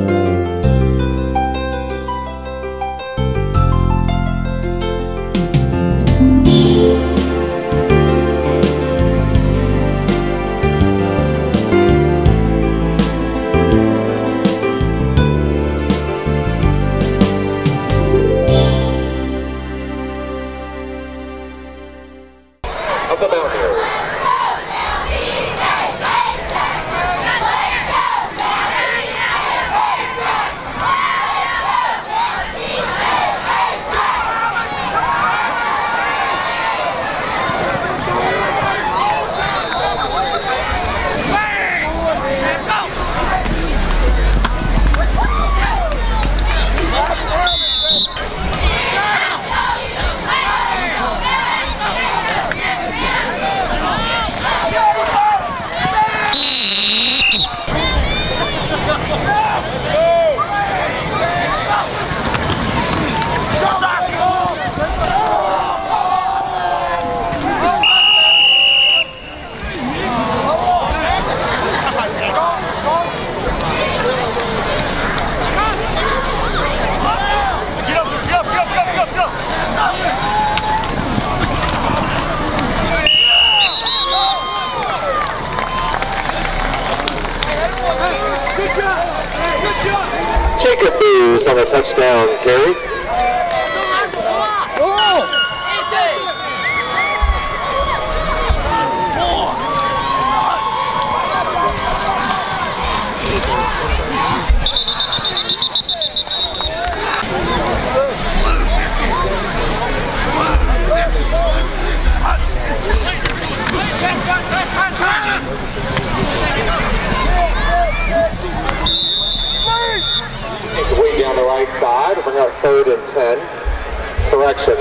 Música Jacob Booz on a touchdown carry. Bring out third and 10. Correction.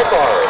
Goodbar.